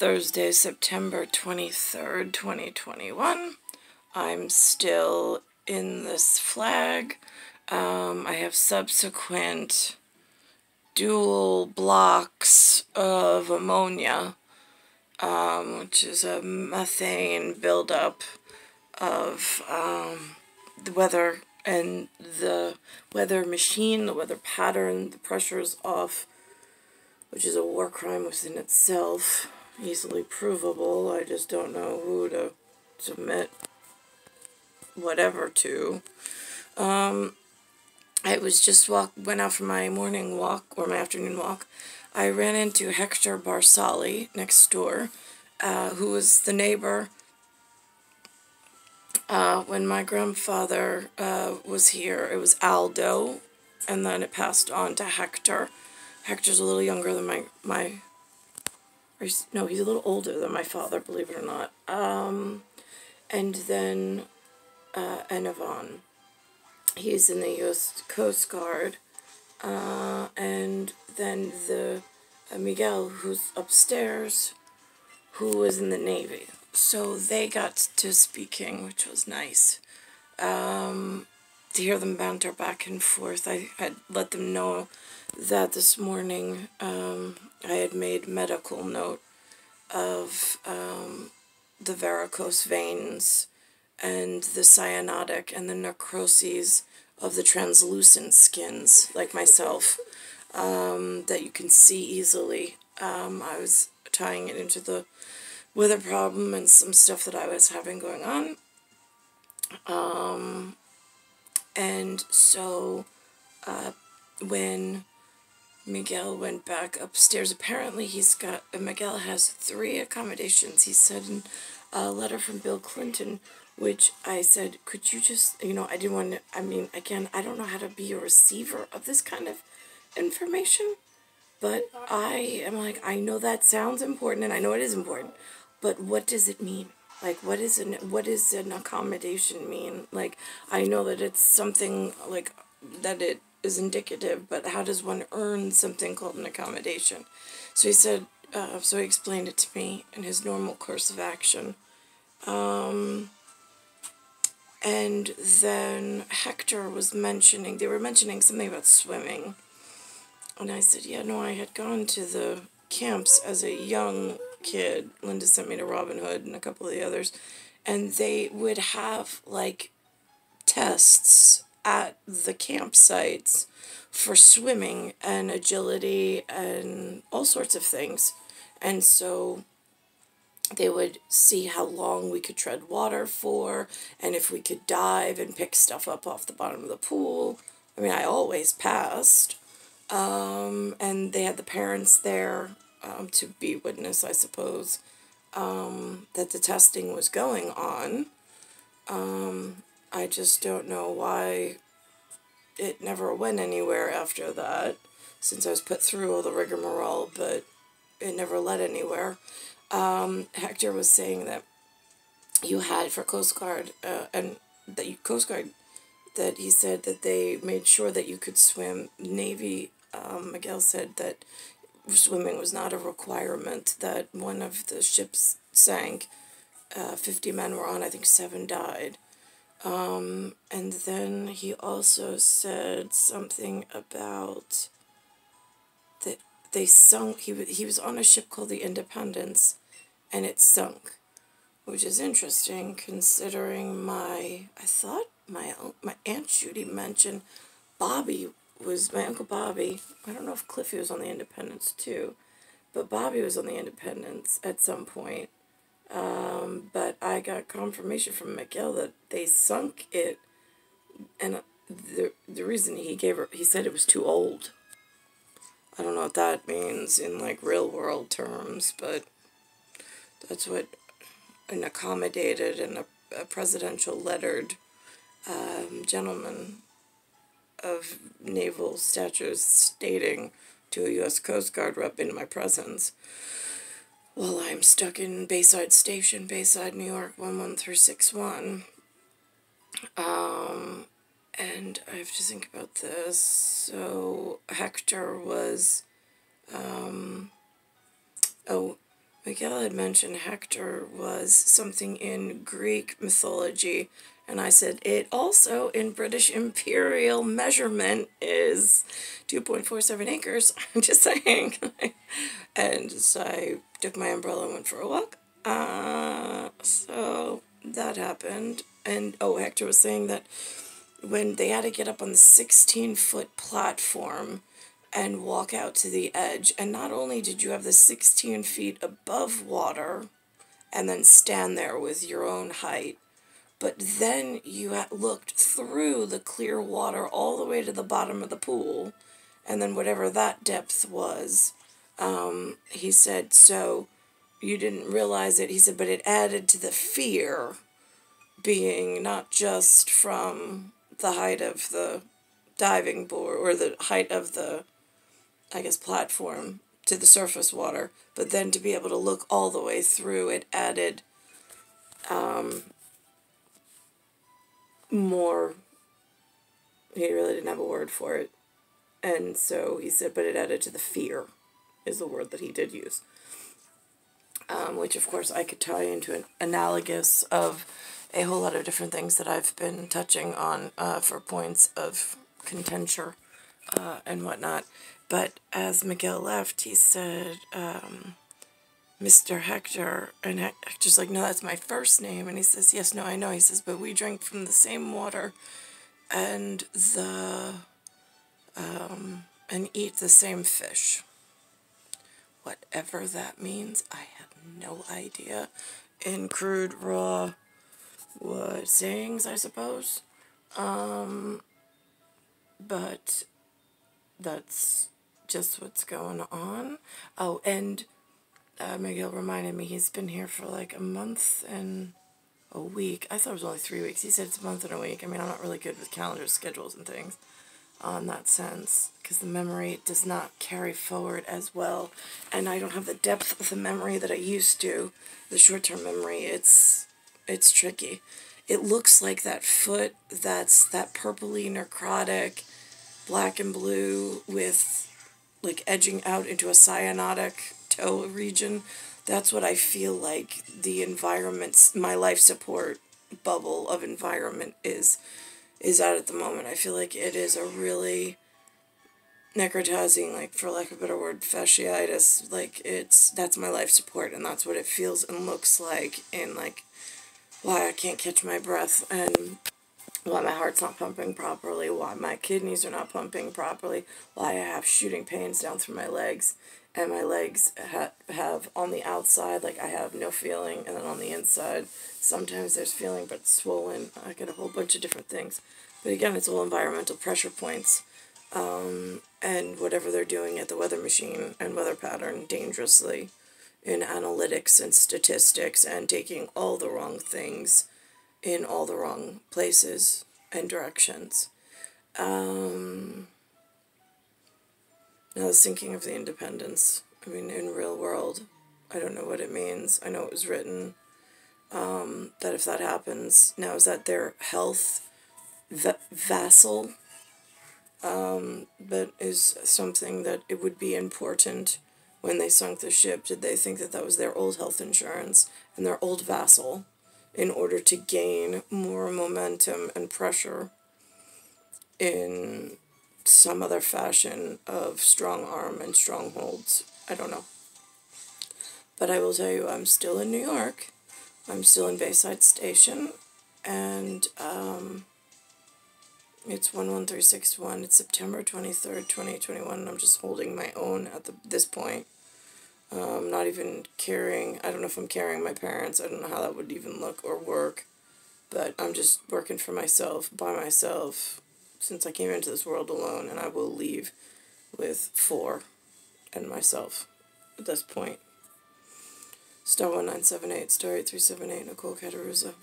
Thursday, September 23rd, 2021. I'm still in this flag. Um, I have subsequent dual blocks of ammonia, um, which is a methane buildup of um, the weather and the weather machine, the weather pattern, the pressures off, which is a war crime within itself easily provable. I just don't know who to submit whatever to. Um, I was just walk went out for my morning walk or my afternoon walk. I ran into Hector Barsali next door, uh, who was the neighbor uh, when my grandfather uh, was here. It was Aldo, and then it passed on to Hector. Hector's a little younger than my my or he's, no, he's a little older than my father, believe it or not. Um, and then uh, Enovan. He's in the U.S. Coast Guard. Uh, and then the uh, Miguel, who's upstairs, who was in the Navy. So they got to speaking, which was nice. Um, to hear them banter back and forth, I had let them know that this morning um, I had made medical note of um, the varicose veins and the cyanotic and the necroses of the translucent skins, like myself, um, that you can see easily. Um, I was tying it into the weather problem and some stuff that I was having going on. Um, and so uh, when Miguel went back upstairs. Apparently, he's got uh, Miguel has three accommodations. He said in a letter from Bill Clinton, which I said, could you just, you know, I didn't want to. I mean, again, I don't know how to be a receiver of this kind of information, but I am like, I know that sounds important, and I know it is important, but what does it mean? Like, what is an what is an accommodation mean? Like, I know that it's something like that it is indicative, but how does one earn something called an accommodation? So he said, uh, so he explained it to me in his normal course of action. Um, and then Hector was mentioning, they were mentioning something about swimming. And I said, yeah, no, I had gone to the camps as a young kid. Linda sent me to Robin Hood and a couple of the others. And they would have like tests at the campsites for swimming and agility and all sorts of things. And so they would see how long we could tread water for and if we could dive and pick stuff up off the bottom of the pool. I mean, I always passed. Um, and they had the parents there um, to be witness, I suppose, um, that the testing was going on. I just don't know why it never went anywhere after that, since I was put through all the rigmarole, but it never led anywhere. Um, Hector was saying that you had for Coast Guard, uh, and that you, Coast Guard, that he said that they made sure that you could swim. Navy, um, Miguel said that swimming was not a requirement, that one of the ships sank. Uh, 50 men were on, I think seven died. Um, and then he also said something about that they sunk. He he was on a ship called the Independence, and it sunk, which is interesting considering my. I thought my my aunt Judy mentioned Bobby was my uncle Bobby. I don't know if Cliffy was on the Independence too, but Bobby was on the Independence at some point um, but I got confirmation from Miguel that they sunk it, and the the reason he gave her, he said it was too old. I don't know what that means in like real world terms, but that's what an accommodated and a, a presidential lettered um, gentleman of naval stature stating to a U.S. Coast Guard rep in my presence. Well, I'm stuck in Bayside Station, Bayside, New York, 11361. Um, and I have to think about this. So, Hector was, um, oh, Miguel had mentioned Hector was something in Greek mythology, and I said it also in British imperial measurement is 2.47 acres. I'm just saying. and so I took my umbrella and went for a walk. Uh, so that happened. And oh, Hector was saying that when they had to get up on the 16 foot platform and walk out to the edge, and not only did you have the 16 feet above water and then stand there with your own height, but then you looked through the clear water all the way to the bottom of the pool, and then whatever that depth was, um, he said, so you didn't realize it. He said, but it added to the fear being not just from the height of the diving board or the height of the, I guess, platform to the surface water, but then to be able to look all the way through, it added um, more. He really didn't have a word for it. And so he said, but it added to the fear, is the word that he did use. Um, which, of course, I could tie into an analogous of a whole lot of different things that I've been touching on uh, for points of contention uh, and whatnot. But as Miguel left, he said, um, Mr. Hector, and Hector's like, no, that's my first name. And he says, yes, no, I know. He says, but we drink from the same water and the, um, and eat the same fish. Whatever that means, I have no idea. In crude, raw, what sayings, I suppose. Um, but that's just what's going on. Oh, and uh, Miguel reminded me he's been here for like a month and a week. I thought it was only three weeks. He said it's a month and a week. I mean, I'm not really good with calendars, schedules, and things on that sense because the memory does not carry forward as well and I don't have the depth of the memory that I used to the short-term memory it's it's tricky it looks like that foot that's that purpley necrotic black and blue with like edging out into a cyanotic toe region that's what I feel like the environment's my life support bubble of environment is is at at the moment. I feel like it is a really necrotizing, like for lack of a better word, fasciitis. Like it's that's my life support, and that's what it feels and looks like. And like why I can't catch my breath and why my heart's not pumping properly, why my kidneys are not pumping properly, why I have shooting pains down through my legs, and my legs ha- have on the outside, like I have no feeling, and then on the inside, sometimes there's feeling but swollen. I get a whole bunch of different things. But again, it's all environmental pressure points um, and whatever they're doing at the weather machine and weather pattern dangerously in analytics and statistics and taking all the wrong things in all the wrong places and directions. Um, now, the sinking of the independence. I mean, in real world, I don't know what it means. I know it was written um, that if that happens, now is that their health v- vassal? Um, that is something that it would be important when they sunk the ship. Did they think that that was their old health insurance and their old vassal in order to gain more momentum and pressure in some other fashion of strong arm and strongholds? I don't know. But I will tell you, I'm still in New York I'm still in Bayside Station, and um, it's 11361. It's September 23rd, 2021, and I'm just holding my own at the, this point. Um, not even carrying, I don't know if I'm carrying my parents, I don't know how that would even look or work, but I'm just working for myself, by myself, since I came into this world alone, and I will leave with four and myself at this point. Star 1978, Star 8378, Nicole Cattaruzza.